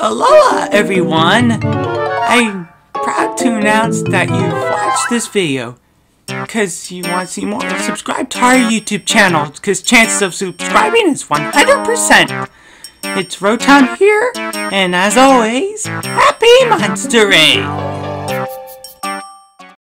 Aloha, everyone! I'm proud to announce that you've watched this video because you want to see more. Subscribe to our YouTube channel because chances of subscribing is 100%. It's Rotom here, and as always, happy monstering!